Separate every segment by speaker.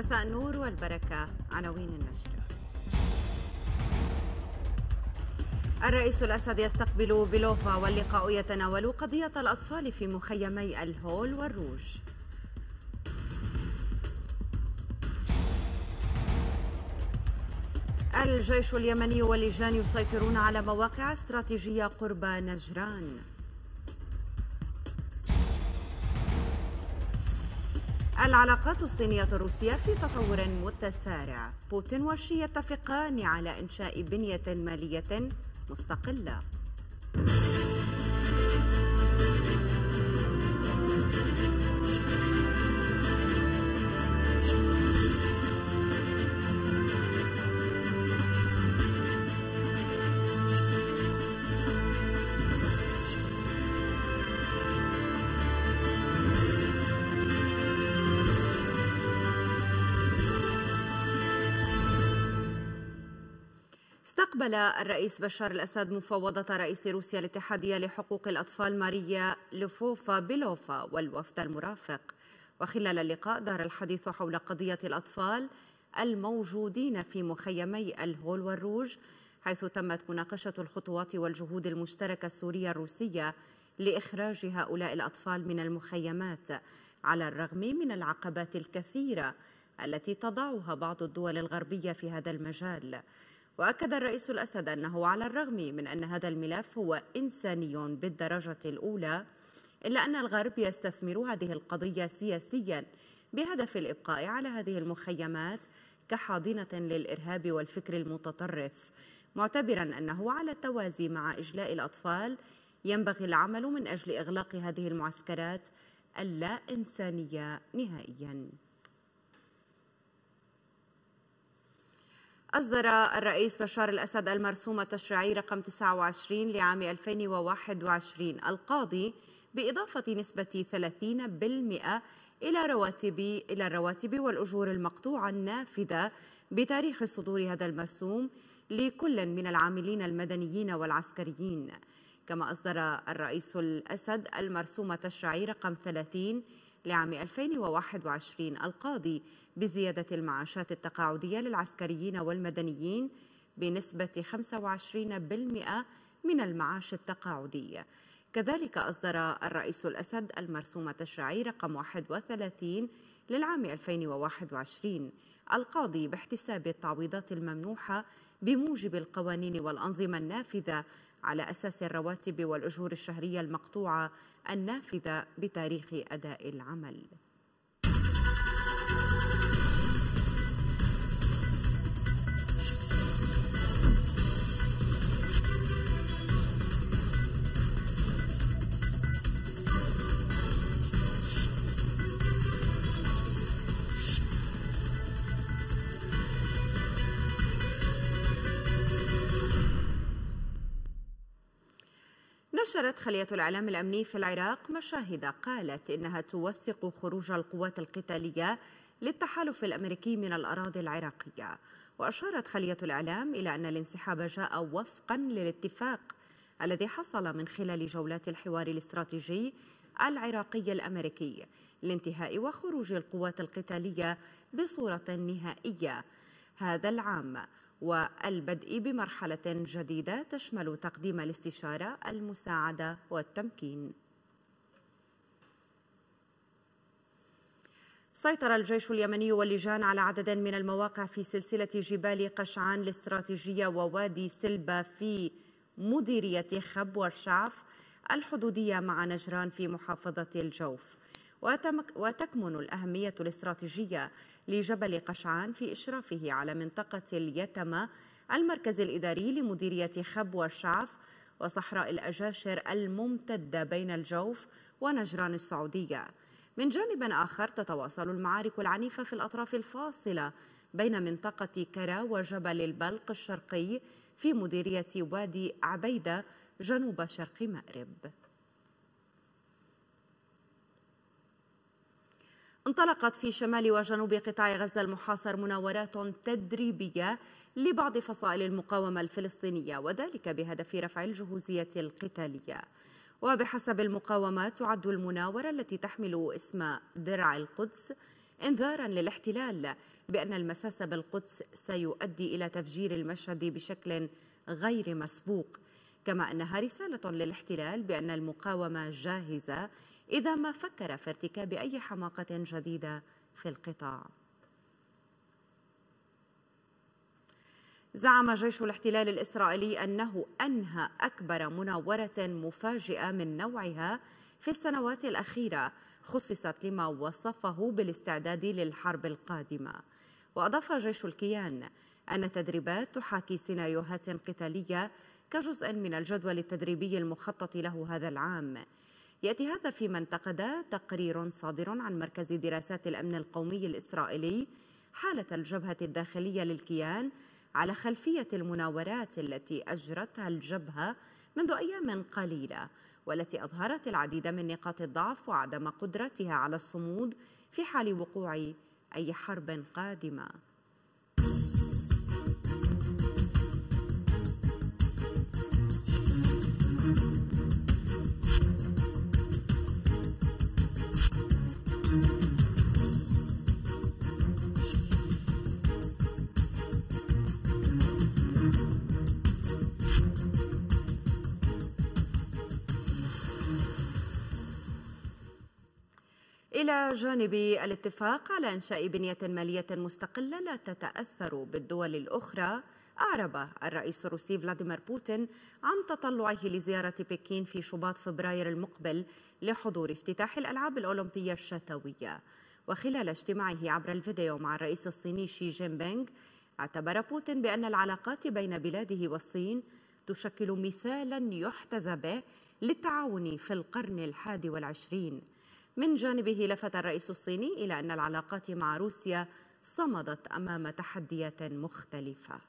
Speaker 1: مساء النور والبركة. عناوين النشر الرئيس الأسد يستقبل بلوفا واللقاء يتناول قضية الأطفال في مخيمي الهول والروج. الجيش اليمني واللجان يسيطرون على مواقع استراتيجية قرب نجران. العلاقات الصينية الروسية في تطور متسارع. بوتين وشي يتفقان على إنشاء بنية مالية مستقلة. استقبل الرئيس بشار الأسد مفوضة رئيس روسيا الاتحادية لحقوق الأطفال ماريا لوفوفا بيلوفا والوفد المرافق. وخلال اللقاء دار الحديث حول قضية الأطفال الموجودين في مخيمي الهول والروج حيث تمت مناقشة الخطوات والجهود المشتركة السورية الروسية لإخراج هؤلاء الأطفال من المخيمات على الرغم من العقبات الكثيرة التي تضعها بعض الدول الغربية في هذا المجال. وأكد الرئيس الأسد أنه على الرغم من أن هذا الملف هو إنساني بالدرجة الأولى إلا أن الغرب يستثمر هذه القضية سياسيا بهدف الإبقاء على هذه المخيمات كحاضنة للإرهاب والفكر المتطرف معتبرا أنه على التوازي مع إجلاء الأطفال ينبغي العمل من أجل إغلاق هذه المعسكرات اللا إنسانية نهائياً. أصدر الرئيس بشار الأسد المرسوم التشريعي رقم 29 لعام 2021 القاضي بإضافة نسبة 30% إلى رواتب إلى الرواتب والأجور المقطوعة النافذة بتاريخ صدور هذا المرسوم لكل من العاملين المدنيين والعسكريين. كما أصدر الرئيس الأسد المرسوم التشريعي رقم 30 لعام 2021 القاضي بزيادة المعاشات التقاعدية للعسكريين والمدنيين بنسبة 25% من المعاش التقاعدي كذلك أصدر الرئيس الأسد المرسوم التشريعي رقم 31 للعام 2021 القاضي باحتساب التعويضات الممنوحة بموجب القوانين والأنظمة النافذة على أساس الرواتب والأجور الشهرية المقطوعة النافذة بتاريخ أداء العمل. نشرت خلية الإعلام الأمني في العراق مشاهد قالت إنها توثق خروج القوات القتالية للتحالف الأمريكي من الأراضي العراقية. وأشارت خلية الإعلام إلى أن الانسحاب جاء وفقا للاتفاق الذي حصل من خلال جولات الحوار الاستراتيجي العراقي الأمريكي لانتهاء وخروج القوات القتالية بصورة نهائية هذا العام. والبدء بمرحلة جديدة تشمل تقديم الاستشارة المساعدة والتمكين. سيطر الجيش اليمني واللجان على عدد من المواقع في سلسلة جبال قشعان الاستراتيجية ووادي سلبة في مديرية خب والشعف الحدودية مع نجران في محافظة الجوف. وتكمن الأهمية الاستراتيجية لجبل قشعان في إشرافه على منطقة اليتمة المركز الإداري لمديرية خب والشعف وصحراء الأجاشر الممتدة بين الجوف ونجران السعودية. من جانب آخر تتواصل المعارك العنيفة في الأطراف الفاصلة بين منطقة كرا وجبل البلق الشرقي في مديرية وادي عبيدة جنوب شرق مأرب انطلقت في شمال وجنوب قطاع غزة المحاصر مناورات تدريبية لبعض فصائل المقاومة الفلسطينية وذلك بهدف رفع الجهوزية القتالية. وبحسب المقاومة تعد المناورة التي تحمل اسم درع القدس انذارا للاحتلال بأن المساس بالقدس سيؤدي إلى تفجير المشهد بشكل غير مسبوق. كما أنها رسالة للاحتلال بأن المقاومة جاهزة إذا ما فكر في ارتكاب أي حماقة جديدة في القطاع. زعم جيش الاحتلال الإسرائيلي أنه أنهى أكبر مناورة مفاجئة من نوعها في السنوات الأخيرة خصصت لما وصفه بالاستعداد للحرب القادمة. وأضاف جيش الكيان أن التدريبات تحاكي سيناريوهات قتالية كجزء من الجدول التدريبي المخطط له هذا العام. يأتي هذا فيما انتقد تقرير صادر عن مركز دراسات الأمن القومي الإسرائيلي حالة الجبهة الداخلية للكيان على خلفية المناورات التي أجرتها الجبهة منذ أيام قليلة والتي أظهرت العديد من نقاط الضعف وعدم قدرتها على الصمود في حال وقوع أي حرب قادمة. إلى جانب الاتفاق على إنشاء بنية مالية مستقلة لا تتأثر بالدول الأخرى أعرب الرئيس الروسي فلاديمير بوتين عن تطلعه لزيارة بكين في شباط فبراير المقبل لحضور افتتاح الألعاب الأولمبية الشتوية. وخلال اجتماعه عبر الفيديو مع الرئيس الصيني شي جين بينغ اعتبر بوتين بأن العلاقات بين بلاده والصين تشكل مثالا يحتذى به للتعاون في القرن الحادي والعشرين. من جانبه لفت الرئيس الصيني إلى أن العلاقات مع روسيا صمدت أمام تحديات مختلفة.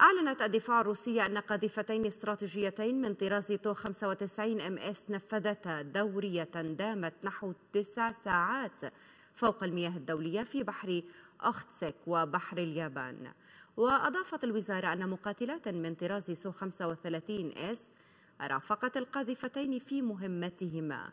Speaker 1: أعلنت الدفاع الروسية أن قاذفتين استراتيجيتين من طراز تو 95 إم إس نفذتا دورية دامت نحو تسع ساعات فوق المياه الدولية في بحر أوخوتسك وبحر اليابان. وأضافت الوزارة أن مقاتلات من طراز سو 35 إس رافقت القاذفتين في مهمتهما.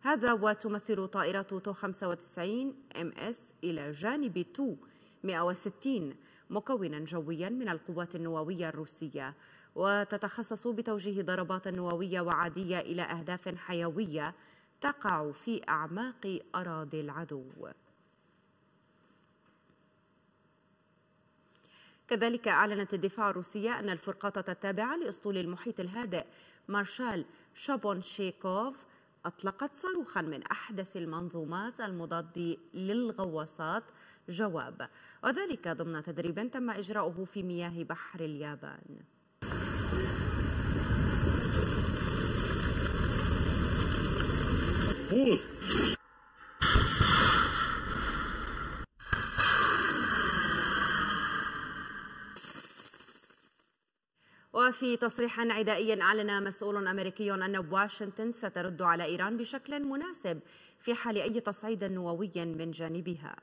Speaker 1: هذا وتمثل طائرة تو 95 إم إس إلى جانب تو 160 مكونا جويا من القوات النووية الروسية. وتتخصص بتوجيه ضربات نووية وعادية إلى أهداف حيوية تقع في أعماق أراضي العدو. كذلك أعلنت الدفاع الروسية أن الفرقاطة التابعة لأسطول المحيط الهادئ. مارشال شابونشيكوف أطلقت صاروخا من أحدث المنظومات المضاد للغواصات. جواب. وذلك ضمن تدريب تم إجراؤه في مياه بحر اليابان. وفي تصريح عدائي أعلن مسؤول أمريكي أن واشنطن سترد على إيران بشكل مناسب في حال أي تصعيد نووي من جانبها.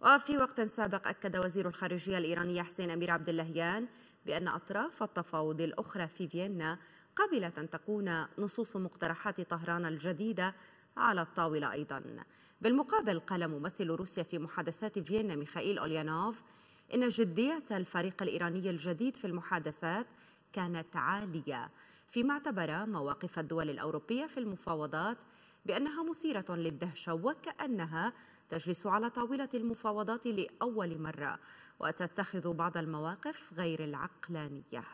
Speaker 1: وفي وقت سابق أكد وزير الخارجية الإيراني حسين أمير عبد اللهيان بأن أطراف التفاوض الأخرى في فيينا قبلت أن تكون نصوص مقترحات طهران الجديدة على الطاولة أيضا. بالمقابل قال ممثل روسيا في محادثات فيينا ميخائيل أوليانوف إن جدية الفريق الإيراني الجديد في المحادثات كانت عالية. فيما اعتبر مواقف الدول الأوروبية في المفاوضات بأنها مثيرة للدهشة وكأنها تجلس على طاولة المفاوضات لأول مرة وتتخذ بعض المواقف غير العقلانية.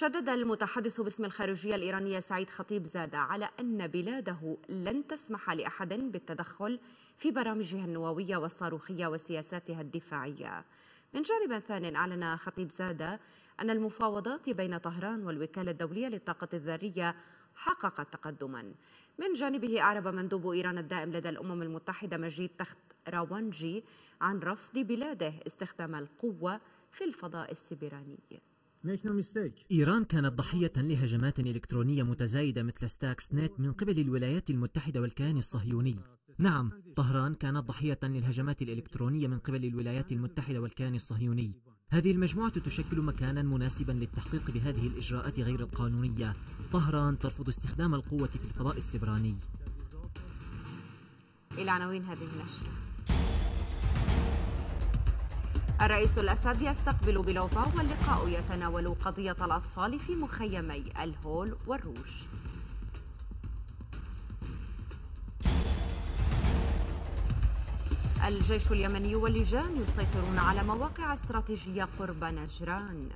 Speaker 1: شدد المتحدث باسم الخارجية الإيرانية سعيد خطيب زادة على أن بلاده لن تسمح لأحد بالتدخل في برامجها النووية والصاروخية وسياساتها الدفاعية. من جانب ثان أعلن خطيب زادة أن المفاوضات بين طهران والوكالة الدولية للطاقة الذرية حققت تقدما. من جانبه أعرب مندوب إيران الدائم لدى الأمم المتحدة مجيد تخت راوانجي عن رفض بلاده استخدام القوة في الفضاء السبراني.
Speaker 2: إيران كانت ضحية لهجمات إلكترونية متزايدة مثل ستاكس نت من قبل الولايات المتحدة والكيان الصهيوني. نعم طهران كانت ضحية للهجمات الإلكترونية من قبل الولايات المتحدة والكيان الصهيوني. هذه المجموعة تشكل مكانا مناسبا للتحقيق بهذه الإجراءات غير القانونية. طهران ترفض استخدام القوة في الفضاء السبراني.
Speaker 1: إلى عناوين هذه النشرة. الرئيس الأسد يستقبل بلوفا واللقاء يتناول قضية الأطفال في مخيمي الهول والروش. الجيش اليمني واللجان يسيطرون على مواقع استراتيجية قرب نجران.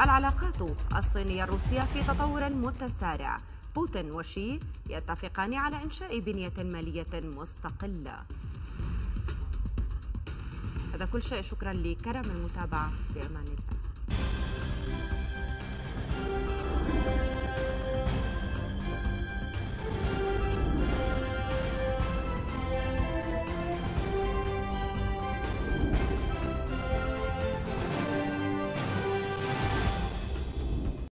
Speaker 1: العلاقات الصينية الروسية في تطور متسارع. بوتين وشي يتفقان على إنشاء بنية مالية مستقلة. هذا كل شيء. شكرا لكرم المتابعة. بأمان الله.